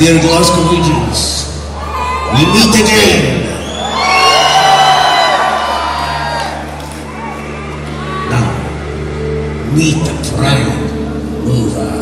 dear Glasgow regions, we meet again. Now, meet the proud mover.